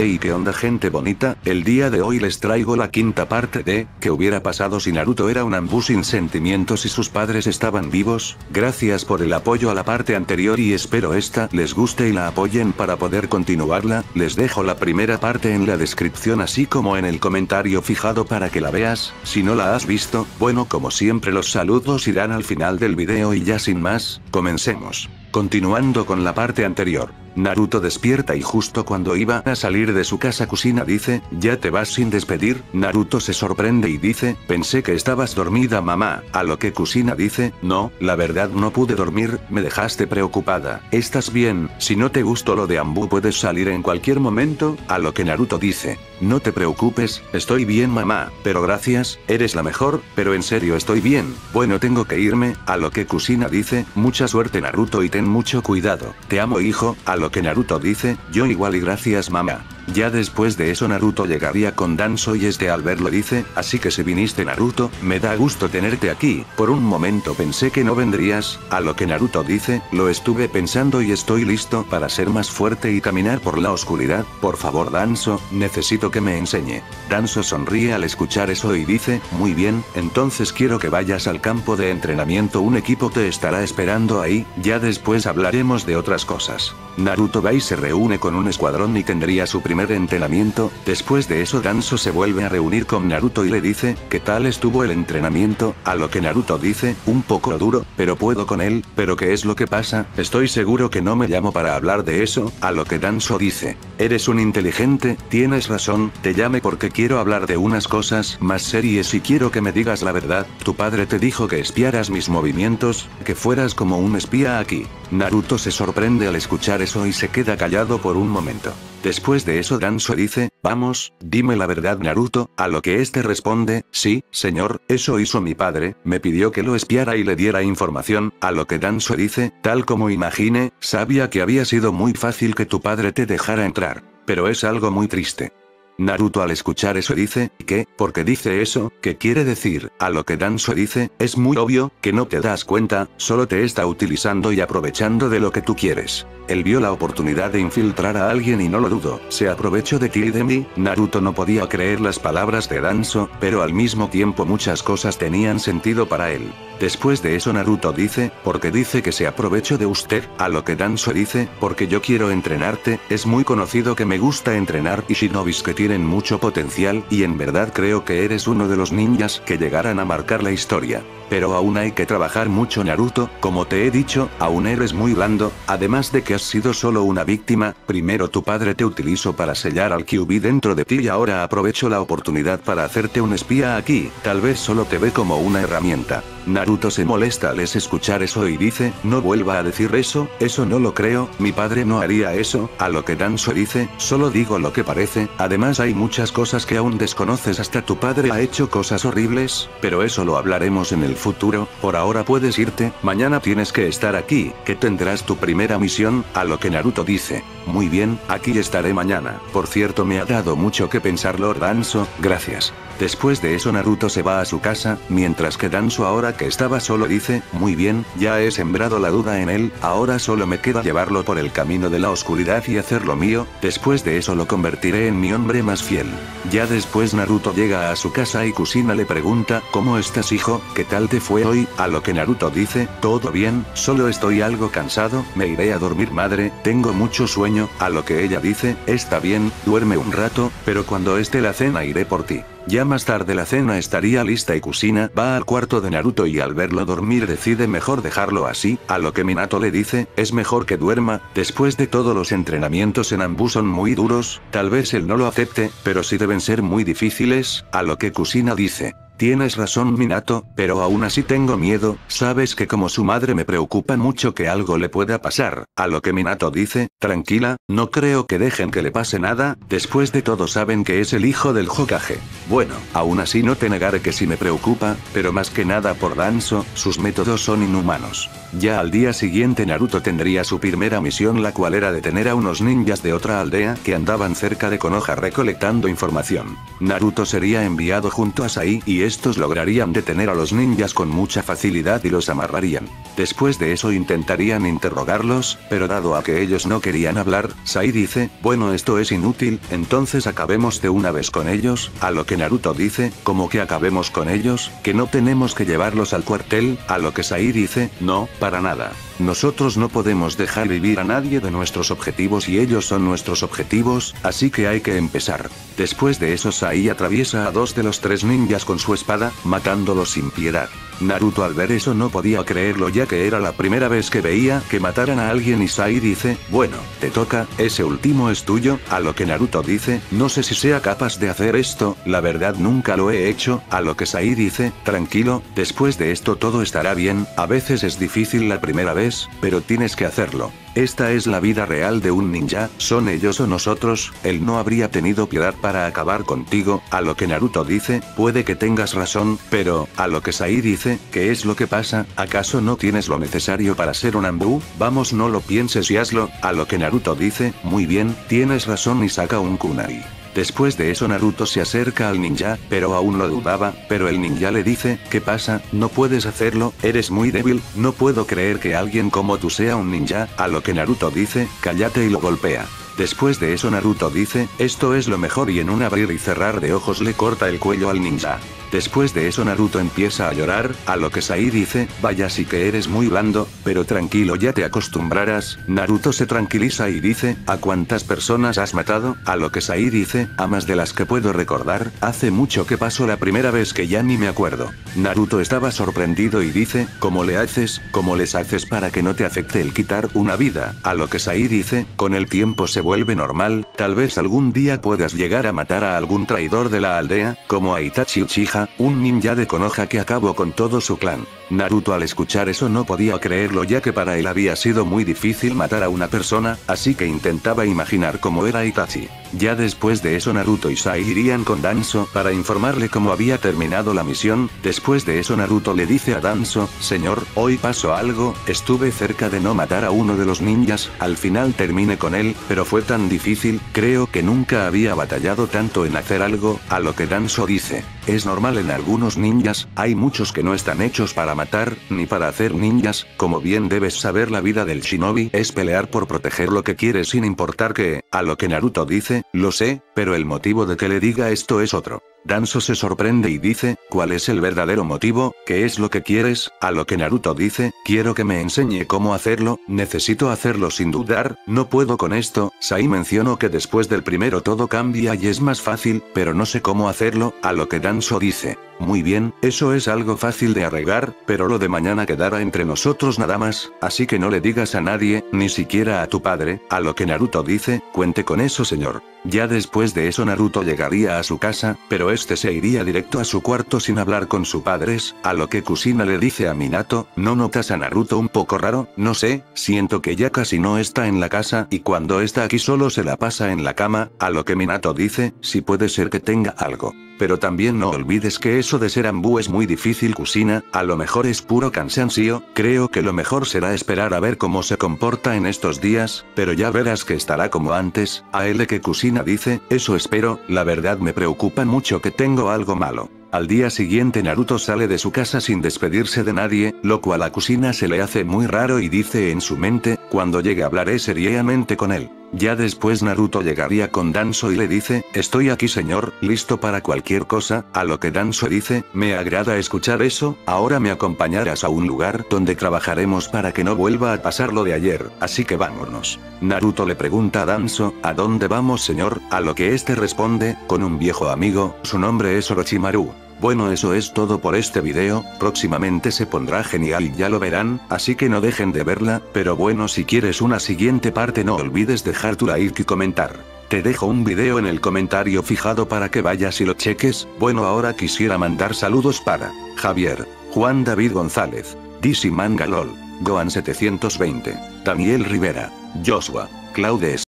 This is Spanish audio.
Hey qué onda gente bonita, el día de hoy les traigo la quinta parte de, ¿qué hubiera pasado si Naruto era un ambú sin sentimientos y sus padres estaban vivos? Gracias por el apoyo a la parte anterior y espero esta les guste y la apoyen para poder continuarla, les dejo la primera parte en la descripción así como en el comentario fijado para que la veas, si no la has visto, bueno como siempre los saludos irán al final del video y ya sin más, comencemos. Continuando con la parte anterior. Naruto despierta y justo cuando iba a salir de su casa Kusina dice, ¿ya te vas sin despedir? Naruto se sorprende y dice, pensé que estabas dormida mamá, a lo que Kusina dice, no, la verdad no pude dormir, me dejaste preocupada. ¿Estás bien? Si no te gustó lo de Ambu puedes salir en cualquier momento, a lo que Naruto dice, no te preocupes, estoy bien mamá, pero gracias, eres la mejor, pero en serio estoy bien, bueno tengo que irme, a lo que Kusina dice, mucha suerte Naruto y ten mucho cuidado, te amo hijo, a lo que Naruto dice, yo igual y gracias mamá. Ya después de eso Naruto llegaría con Danzo y este al verlo dice, así que si viniste Naruto, me da gusto tenerte aquí, por un momento pensé que no vendrías, a lo que Naruto dice, lo estuve pensando y estoy listo para ser más fuerte y caminar por la oscuridad, por favor Danzo, necesito que me enseñe. Danzo sonríe al escuchar eso y dice, muy bien, entonces quiero que vayas al campo de entrenamiento un equipo te estará esperando ahí, ya después hablaremos de otras cosas. Naruto va y se reúne con un escuadrón y tendría su primer entrenamiento, después de eso Danzo se vuelve a reunir con Naruto y le dice, ¿qué tal estuvo el entrenamiento? A lo que Naruto dice, un poco duro, pero puedo con él, pero ¿qué es lo que pasa? Estoy seguro que no me llamo para hablar de eso, a lo que Danzo dice, eres un inteligente, tienes razón, te llame porque quiero hablar de unas cosas más serias y quiero que me digas la verdad, tu padre te dijo que espiaras mis movimientos, que fueras como un espía aquí. Naruto se sorprende al escuchar eso y se queda callado por un momento. Después de eso Danzo dice, vamos, dime la verdad Naruto, a lo que este responde, sí, señor, eso hizo mi padre, me pidió que lo espiara y le diera información, a lo que Danzo dice, tal como imagine, sabía que había sido muy fácil que tu padre te dejara entrar. Pero es algo muy triste. Naruto al escuchar eso dice, ¿qué? ¿Por qué dice eso? ¿Qué quiere decir? A lo que Danzo dice, es muy obvio, que no te das cuenta, solo te está utilizando y aprovechando de lo que tú quieres. Él vio la oportunidad de infiltrar a alguien y no lo dudo, se aprovechó de ti y de mí, Naruto no podía creer las palabras de Danzo, pero al mismo tiempo muchas cosas tenían sentido para él. Después de eso Naruto dice, porque dice que se aprovechó de usted, a lo que Danzo dice, porque yo quiero entrenarte, es muy conocido que me gusta entrenar y shinobis que tienen mucho potencial y en verdad creo que eres uno de los ninjas que llegarán a marcar la historia. Pero aún hay que trabajar mucho Naruto, como te he dicho, aún eres muy blando, además de que has sido solo una víctima, primero tu padre te utilizó para sellar al Kyuubi dentro de ti y ahora aprovecho la oportunidad para hacerte un espía aquí, tal vez solo te ve como una herramienta. Naruto se molesta al escuchar eso y dice, no vuelva a decir eso, eso no lo creo, mi padre no haría eso, a lo que Danzo dice, solo digo lo que parece, además hay muchas cosas que aún desconoces. Hasta tu padre ha hecho cosas horribles, pero eso lo hablaremos en el futuro, por ahora puedes irte, mañana tienes que estar aquí, que tendrás tu primera misión, a lo que Naruto dice, muy bien, aquí estaré mañana, por cierto me ha dado mucho que pensar Lord Danzo, gracias. Después de eso Naruto se va a su casa, mientras que Danzo ahora que estaba solo dice, muy bien, ya he sembrado la duda en él, ahora solo me queda llevarlo por el camino de la oscuridad y hacerlo mío, después de eso lo convertiré en mi hombre más fiel. Ya después Naruto llega a su casa y Kusina le pregunta, ¿cómo estás hijo? ¿Qué tal te fue hoy? A lo que Naruto dice, todo bien, solo estoy algo cansado, me iré a dormir madre, tengo mucho sueño, a lo que ella dice, está bien, duerme un rato, pero cuando esté la cena iré por ti. Ya más tarde la cena estaría lista y Kusina va al cuarto de Naruto y al verlo dormir decide mejor dejarlo así, a lo que Minato le dice, es mejor que duerma, después de todos los entrenamientos en Ambu son muy duros, tal vez él no lo acepte, pero sí deben ser muy difíciles, a lo que Kusina dice, Tienes razón Minato, pero aún así tengo miedo, sabes que como su madre me preocupa mucho que algo le pueda pasar, a lo que Minato dice, tranquila, no creo que dejen que le pase nada, después de todo saben que es el hijo del Hokage. Bueno, aún así no te negaré que sí me preocupa, pero más que nada por Danzo, sus métodos son inhumanos. Ya al día siguiente Naruto tendría su primera misión la cual era detener a unos ninjas de otra aldea que andaban cerca de Konoha recolectando información. Naruto sería enviado junto a Sai y estos lograrían detener a los ninjas con mucha facilidad y los amarrarían. Después de eso intentarían interrogarlos, pero dado a que ellos no querían hablar, Sai dice, bueno esto es inútil, entonces acabemos de una vez con ellos, a lo que Naruto dice, como que acabemos con ellos, que no tenemos que llevarlos al cuartel, a lo que Sai dice, no, para nada. Nosotros no podemos dejar vivir a nadie de nuestros objetivos y ellos son nuestros objetivos, así que hay que empezar. Después de eso Sai atraviesa a dos de los tres ninjas con su espada, matándolos sin piedad. Naruto al ver eso no podía creerlo ya que era la primera vez que veía que mataran a alguien y Sai dice, bueno, te toca, ese último es tuyo, a lo que Naruto dice, no sé si sea capaz de hacer esto, la verdad nunca lo he hecho, a lo que Sai dice, tranquilo, después de esto todo estará bien, a veces es difícil la primera vez, pero tienes que hacerlo. Esta es la vida real de un ninja, son ellos o nosotros, él no habría tenido piedad para acabar contigo, a lo que Naruto dice, puede que tengas razón, pero, a lo que Sai dice, ¿qué es lo que pasa? ¿Acaso no tienes lo necesario para ser un Ambu? Vamos no lo pienses y hazlo, a lo que Naruto dice, muy bien, tienes razón y saca un kunai. Después de eso Naruto se acerca al ninja, pero aún lo dudaba, pero el ninja le dice, ¿qué pasa? No puedes hacerlo, eres muy débil, no puedo creer que alguien como tú sea un ninja, a lo que Naruto dice, cállate y lo golpea. Después de eso Naruto dice, esto es lo mejor y en un abrir y cerrar de ojos le corta el cuello al ninja. Después de eso Naruto empieza a llorar, a lo que Sai dice, vaya sí que eres muy blando, pero tranquilo ya te acostumbrarás, Naruto se tranquiliza y dice, ¿a cuántas personas has matado? A lo que Sai dice, a más de las que puedo recordar, hace mucho que pasó la primera vez que ya ni me acuerdo. Naruto estaba sorprendido y dice, ¿cómo le haces? ¿Cómo les haces para que no te afecte el quitar una vida? A lo que Sai dice, con el tiempo se vuelve normal, tal vez algún día puedas llegar a matar a algún traidor de la aldea, como a Itachi Uchiha un ninja de Konoha que acabó con todo su clan. Naruto al escuchar eso no podía creerlo ya que para él había sido muy difícil matar a una persona, así que intentaba imaginar cómo era Itachi. Ya después de eso Naruto y Sai irían con Danzo para informarle cómo había terminado la misión, después de eso Naruto le dice a Danzo, señor, hoy pasó algo, estuve cerca de no matar a uno de los ninjas, al final terminé con él, pero fue tan difícil, creo que nunca había batallado tanto en hacer algo, a lo que Danzo dice, es normal en algunos ninjas, hay muchos que no están hechos para matar, ni para hacer ninjas, como bien debes saber la vida del shinobi es pelear por proteger lo que quieres sin importar que, a lo que Naruto dice, lo sé, pero el motivo de que le diga esto es otro. Danzo se sorprende y dice, ¿cuál es el verdadero motivo? ¿Qué es lo que quieres? A lo que Naruto dice, quiero que me enseñe cómo hacerlo, necesito hacerlo sin dudar, no puedo con esto, Sai mencionó que después del primero todo cambia y es más fácil, pero no sé cómo hacerlo, a lo que Danzo dice, muy bien, eso es algo fácil de arreglar, pero lo de mañana quedará entre nosotros nada más, así que no le digas a nadie, ni siquiera a tu padre, a lo que Naruto dice, cuente con eso señor. Ya después de eso Naruto llegaría a su casa, pero este se iría directo a su cuarto sin hablar con su padres, a lo que Kusina le dice a Minato, ¿no notas a Naruto un poco raro? No sé, siento que ya casi no está en la casa y cuando está aquí solo se la pasa en la cama, a lo que Minato dice, si puede ser que tenga algo. Pero también no olvides que eso de ser ambú es muy difícil Kusina, a lo mejor es puro cansancio, creo que lo mejor será esperar a ver cómo se comporta en estos días, pero ya verás que estará como antes, a él que Kusina dice, eso espero, la verdad me preocupa mucho que tengo algo malo. Al día siguiente Naruto sale de su casa sin despedirse de nadie, lo cual a Kusina se le hace muy raro y dice en su mente, cuando llegue hablaré seriamente con él. Ya después Naruto llegaría con Danzo y le dice, estoy aquí señor, listo para cualquier cosa, a lo que Danzo dice, me agrada escuchar eso, ahora me acompañarás a un lugar donde trabajaremos para que no vuelva a pasar lo de ayer, así que vámonos. Naruto le pregunta a Danzo, ¿a dónde vamos señor? A lo que este responde, con un viejo amigo, su nombre es Orochimaru. Bueno eso es todo por este video, próximamente se pondrá genial y ya lo verán, así que no dejen de verla, pero bueno si quieres una siguiente parte no olvides dejar tu like y comentar. Te dejo un video en el comentario fijado para que vayas y lo cheques, bueno ahora quisiera mandar saludos para Javier, Juan David González, DC Mangalol, Goan 720, Daniel Rivera, Joshua, Claudes.